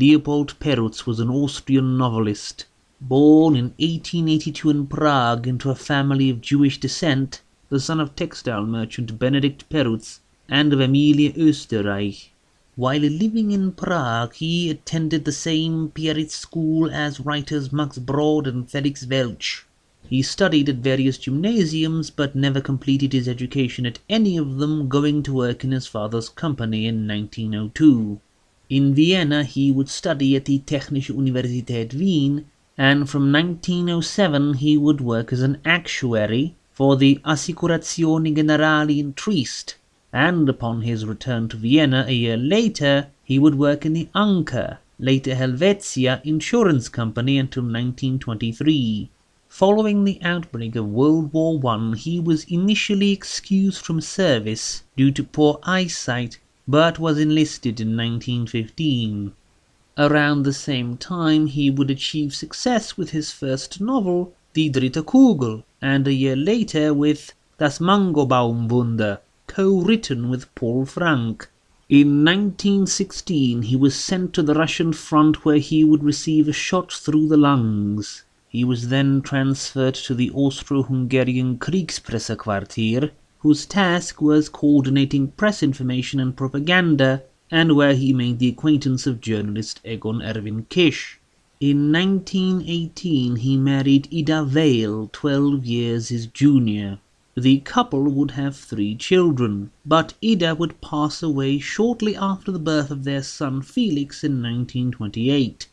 Leopold Perutz was an Austrian novelist. Born in 1882 in Prague into a family of Jewish descent, the son of textile merchant Benedict Perutz and of Emilia Österreich. While living in Prague, he attended the same Piarist school as writers Max Brod and Felix Weltsch. He studied at various gymnasiums but never completed his education at any of them, going to work in his father's company in 1902. In Vienna, he would study at the Technische Universität Wien, and from 1907 he would work as an actuary for the Assicurazioni Generali in Trieste, and upon his return to Vienna a year later, he would work in the Anker, later Helvetia Insurance Company until 1923. Following the outbreak of World War I, he was initially excused from service due to poor eyesight, but was enlisted in 1915. Around the same time, he would achieve success with his first novel, Die Dritte Kugel, and a year later with Das Mangobaumwunder, co-written with Paul Frank. In 1916 he was sent to the Russian front where he would receive a shot through the lungs. He was then transferred to the Austro-Hungarian Kriegspressequartier, whose task was coordinating press information and propaganda, and where he made the acquaintance of journalist Egon Erwin Kisch. In 1918 he married Ida Weil, 12 years his junior. The couple would have three children, but Ida would pass away shortly after the birth of their son Felix in 1928.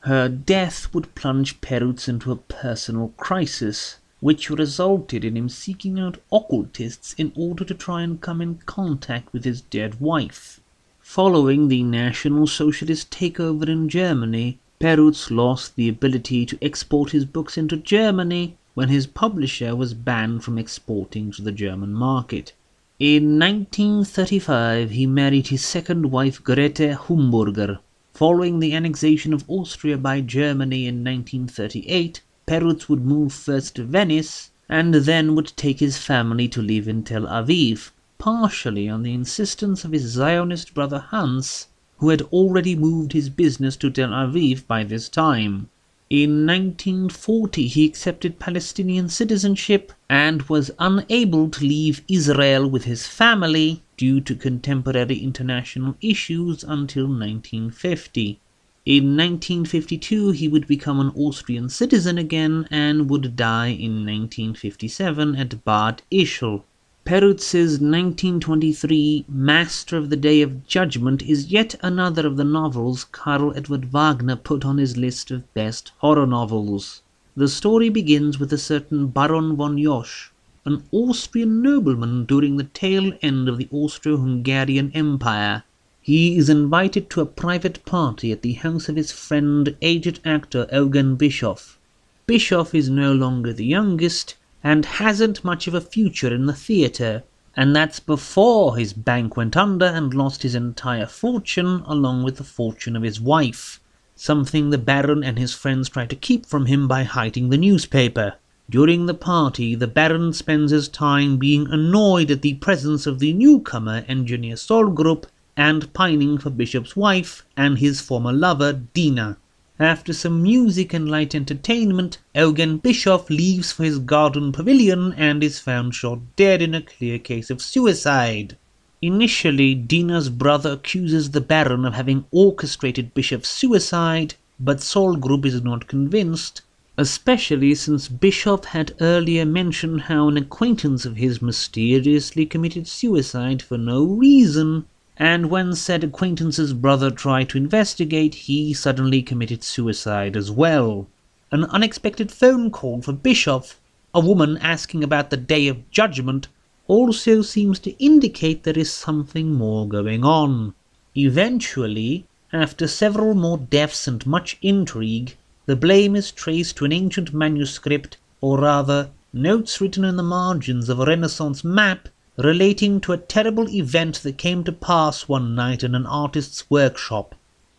Her death would plunge Perutz into a personal crisis, which resulted in him seeking out occultists in order to try and come in contact with his dead wife. Following the National Socialist takeover in Germany, Perutz lost the ability to export his books into Germany when his publisher was banned from exporting to the German market. In 1935 he married his second wife Grete Humburger. Following the annexation of Austria by Germany in 1938, Perutz would move first to Venice and then would take his family to live in Tel Aviv, partially on the insistence of his Zionist brother Hans, who had already moved his business to Tel Aviv by this time. In 1940 he accepted Palestinian citizenship and was unable to leave Israel with his family due to contemporary international issues until 1950. In 1952 he would become an Austrian citizen again and would die in 1957 at Bad Ischl. Perutz's 1923 Master of the Day of Judgment is yet another of the novels Karl Edward Wagner put on his list of best horror novels. The story begins with a certain Baron von Josch, an Austrian nobleman during the tail end of the Austro-Hungarian Empire. He is invited to a private party at the house of his friend, aged actor Eugen Bischoff. Bischoff is no longer the youngest, and hasn't much of a future in the theatre, and that's before his bank went under and lost his entire fortune along with the fortune of his wife, something the Baron and his friends try to keep from him by hiding the newspaper. During the party, the Baron spends his time being annoyed at the presence of the newcomer, engineer Solgrub, and pining for Bischoff's wife and his former lover, Dina. After some music and light entertainment, Eugen Bischoff leaves for his garden pavilion and is found shot dead in a clear case of suicide. Initially, Dina's brother accuses the Baron of having orchestrated Bischoff's suicide, but Solgrub is not convinced, especially since Bischoff had earlier mentioned how an acquaintance of his mysteriously committed suicide for no reason and when said acquaintance's brother tried to investigate, he suddenly committed suicide as well. An unexpected phone call for Bischoff, a woman asking about the Day of Judgment, also seems to indicate there is something more going on. Eventually, after several more deaths and much intrigue, the blame is traced to an ancient manuscript, or rather, notes written in the margins of a Renaissance map relating to a terrible event that came to pass one night in an artist's workshop.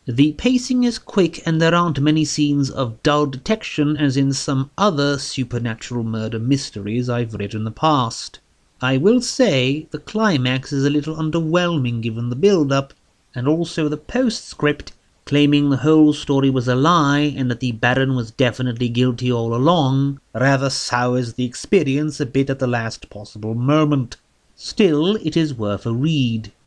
The pacing is quick and there aren't many scenes of dull detection as in some other supernatural murder mysteries I've read in the past. I will say the climax is a little underwhelming given the build up, and also the postscript claiming the whole story was a lie and that the Baron was definitely guilty all along, rather sours the experience a bit at the last possible moment. Still, it is worth a read.